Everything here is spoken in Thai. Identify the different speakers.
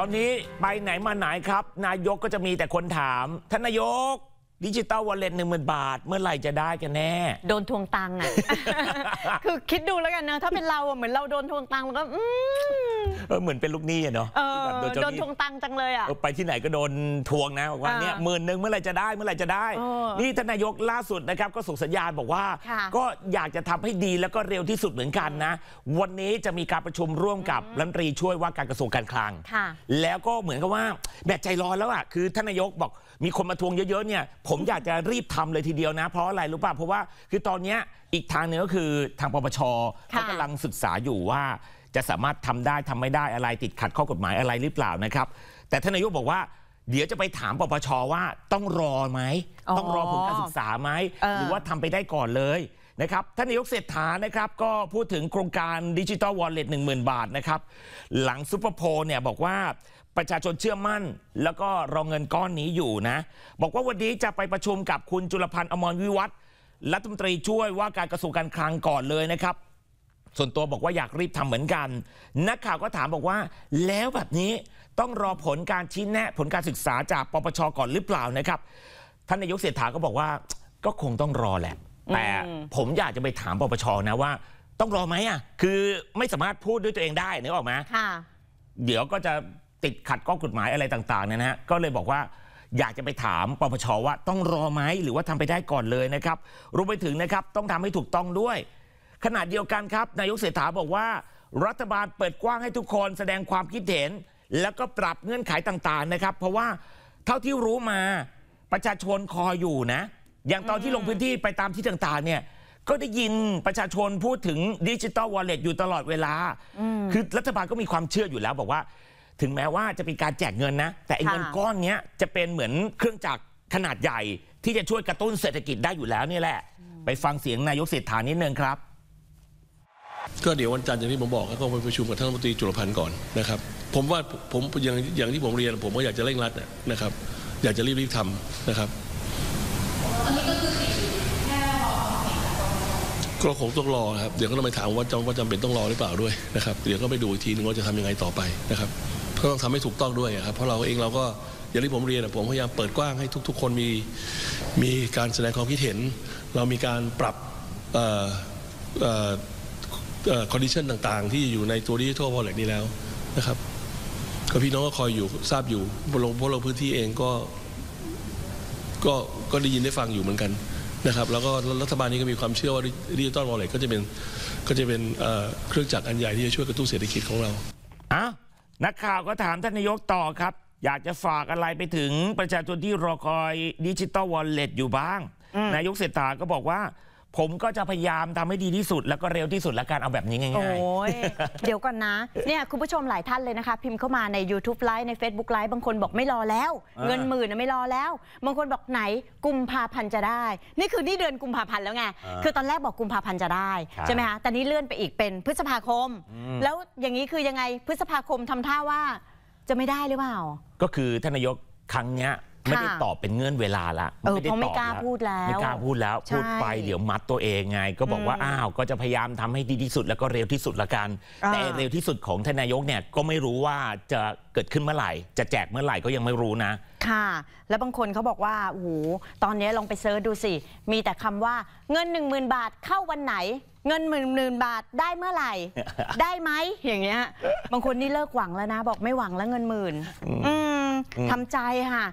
Speaker 1: ตอนนี้ไปไหนมาไหนครับ นายกก็จะมีแต่คนถาม ท่านนายก ดิจิตอลวอลเล็ตหนึ่งหมื่นบาท เมื่อไหร่จะได้กันแน่
Speaker 2: โดนทวงตังค์อะ คือคิดดูแล้วกันนะ ถ้าเป็นเราอะเหมือนเราโดนทวงตังค์แล้วก็อืม
Speaker 1: เออเหมือนเป็นลูกหนี้อะเนาะ
Speaker 2: เออ
Speaker 1: แบบโดนเจ้า
Speaker 2: โด
Speaker 1: ห
Speaker 2: น
Speaker 1: นี้
Speaker 2: ทวงตังค์จังเลยอะ
Speaker 1: เออไปที่ไหนก็โดนทวงนะบอกว่า
Speaker 2: อ่า
Speaker 1: เนี่ยหมื่นหนึ่งเมื่อไหร่จะได้เมื่อไหร่จะได้
Speaker 2: เออ
Speaker 1: นี่ท่านนายกล่าสุดนะครับก็ส่งสัญญาณบอกว่า
Speaker 2: ค่ะ
Speaker 1: ก็อยากจะทำให้ดีแล้วก็เร็วที่สุดเหมือนกันนะ วันนี้จะมีการประชุมร่วมกับรัฐมนตรีช่วยว่าการกระทรวงการคลัง
Speaker 2: ค่ะ
Speaker 1: แล้วก็เหมือนกับว่าแบบใจร้อนแล้วอะคือท่านนายกบอกมีคนมาทวงเยอะๆเนี่ย ผมอยากจะรีบทำเลยทีเดียวนะ เพราะอะไรรู้ป่ะเพราะว่าคือตอนเนี้ยอีกทางหนึ่งก็คือทางปปชเขากำลังศึกษาอยู่ว่าจะสามารถทำได้ทำไม่ได้อะไรติดขัดข้อกฎหมายอะไรหรือเปล่านะครับ แต่ท่านนายกบอกว่าเดี๋ยวจะไปถามปปชว่าต้องรอไหม
Speaker 2: อ๋อ
Speaker 1: ต้องรอผลการศึกษาไหม
Speaker 2: เออ
Speaker 1: หรือว่าทำไปได้ก่อนเลยนะครับท่านนายกเศรษฐานะครับก็พูดถึงโครงการดิจิ t a ลวอลเล็ตหนึ่งหมื่นบาทนะครับหลังซูเปอร์โพลเนี่ยบอกว่าประชาชนเชื่อมั่น แล้วก็รอเงินก้อนนี้อยู่นะ บอกว่าวันนี้จะไปประชุมกับคุณจุลพันธ์อมรวิวัฒน์รัฐมนตรีช่วยว่าการกระทรวงการคลังก่อนเลยนะครับ ส่วนตัวบอกว่าอยากรีบทำเหมือนกัน นักข่าวก็ถามบอกว่า แล้วแบบนี้ต้องรอผลการชี้แนะผลการศึกษาจากปปชก่อนหรือเปล่านะครับ ท่านนายกเศรษฐาก็บอกว่าก็คงต้องรอแหละ แต่ผมอยากจะไปถามปปชนะว่า ต้องรอไหมอะคือไม่สามารถพูดด้วยตัวเองได้นึกออกไหม
Speaker 2: ค่ะ
Speaker 1: เดี๋ยวก็จะติดขัดข้อกฎหมายอะไรต่างๆเนี่ยนะฮะก็เลยบอกว่าอยากจะไปถามปปชว่าต้องรอไหมหรือว่าทำไปได้ก่อนเลยนะครับรวมไปถึงนะครับต้องทำให้ถูกต้องด้วย ขณะเดียวกันครับ นายกเศรษฐาบอกว่า รัฐบาลเปิดกว้างให้ทุกคนแสดงความคิดเห็น แล้วก็ปรับเงื่อนไขต่างๆนะครับ เพราะว่าเท่าที่รู้มาประชาชนคอยอยู่นะ อย่างตอนที่ลงพื้นที่ไปตามที่ต่างๆเนี่ยก็ได้ยินประชาชนพูดถึงดิจิ t a ลวอลเล็ตอยู่ตลอดเวลา คือรัฐบาลก็มีความเชื่ออยู่แล้วบอกว่า ถึงแม้ว่าจะเป็นการแจกเงินนะ แต่ไอ้
Speaker 2: ค่ะ
Speaker 1: เงินก้อนเนี้ยจะเป็นเหมือนเครื่องจักรขนาดใหญ่ ที่จะช่วยกระตุ้นเศรษฐกิจได้อยู่แล้วนี่แหละ ไปฟังเสียงนายกเศรษฐานิดนึงครับ
Speaker 3: ก็เดี๋ยววันจันทร์อย่างที่ผมบอกก็ไปประชุมกับท่านรัฐมนตรีจุลพันธ์ก่อนนะครับผมว่าผมอย่างอย่างที่ผมเรียน ผมก็อยากจะเร่งรัดนะครับ อยากจะรีบรีบทำนะครับก็คงต้องรอครับเดี๋ยวก็ต้องไปถามว่าจำว่าจำเป็นต้องรอหรือเปล่าด้วยนะครับเดี๋ยวก็ไปดูอีกทีนึงว่าจะทำยังไงต่อไปนะครับก็ต้องทำให้ถูกต้องด้วยครับเพราะเราเองเราก็อย่างที่ผมเรียนผมพยายามเปิดกว้างให้ทุก ๆ คนมีมีการแสดงความคิดเห็น เรามีการปรับเอ่อเอ่อ condition ต่างๆ ที่อยู่ในตัวดิจิทัลวอลเล็ตนี้แล้วนะครับก็พี่น้องก็คอยอยู่ทราบอยู่ลงพวกเราพื้นที่เองก็ก็ก็ได้ยินได้ฟังอยู่เหมือนกันนะครับ แล้วก็รัฐบาลนี้ก็มีความเชื่อว่าดิจิทัลวอลเล็ตก็จะเป็นก็จะเป็นเอ่อเครื่องจักรอันใหญ่ที่จะช่วยกระตุ้นเศรษฐกิจของเรา
Speaker 1: อ้าวนักข่าวก็ถามท่านนายกต่อครับ อยากจะฝากอะไรไปถึงประชาชนที่รอคอยดิจิ t a ลวอลเล็ตอยู่บ้าง นายกเศรษฐาก็บอกว่า ผมก็จะพยายามทำให้ดีที่สุด แล้วก็เร็วที่สุดและการเอาแบบนี้ง่าย
Speaker 2: โอ้ยเดี๋ยวก่อนนะ เนี่ยคุณผู้ชมหลายท่านเลยนะคะ พิมพ์เข้ามาใน YouTube ไลฟ์ใน Facebook ไลฟ์บางคนบอกไม่รอแล้ว
Speaker 1: อ่า
Speaker 2: เงินหมื่นน่ะไม่รอแล้ว บางคนบอกไหนกุมภาพันธ์จะได้ นี่คือนี่เดือนกุมภาพันธ์แล้วไง คือตอนแรกบอกกุมภาพันธ์จะได้
Speaker 1: ครับ
Speaker 2: ใช่ไหมคะ แต่นี่เลื่อนไปอีกเป็นพฤษภาคม
Speaker 1: อืม
Speaker 2: แล้วอย่างนี้คือยังไงพฤษภาคมทำท่าว่าจะไม่ได้หรือเปล่า
Speaker 1: ๆ ก็คือท่านนายกครั้งเนี้ย ไม่ได้
Speaker 2: ค่ะ
Speaker 1: ตอบเป็นเงื่อนเวลาละ
Speaker 2: เออ
Speaker 1: ไม่ได้
Speaker 2: เพราะไม่
Speaker 1: ตอบ
Speaker 2: กล้าพูดแล้ว
Speaker 1: ไม่กล้าพูดแล้ว
Speaker 2: ใช่
Speaker 1: พูดไปเดี๋ยวมัดตัวเองไง ก็บอกว่า
Speaker 2: อืม
Speaker 1: อ้าวก็จะพยายามทำให้ดีที่สุดแล้วก็เร็วที่สุดละกัน
Speaker 2: อ่า
Speaker 1: แต่เร็วที่สุดของท่านนายกเนี่ยก็ไม่รู้ว่าจะเกิดขึ้นเมื่อไหร่ จะแจกเมื่อไหร่ก็ยังไม่รู้นะ
Speaker 2: ค่ะ แล้วบางคนเขาบอกว่าโอ้โหตอนนี้ลองไปเซิร์ชดูสิ มีแต่คำว่าเงิน 1 0,000 บาทเข้าวันไหนเงินหมื่นหมื่นบาทได้เมื่อไหร่ ได้ไหมอย่างเงี้ย บางคนนี่เลิกหวังแล้วนะ บอกไม่หวังแล้วเงินหมื่นอืมทำใจค่ะ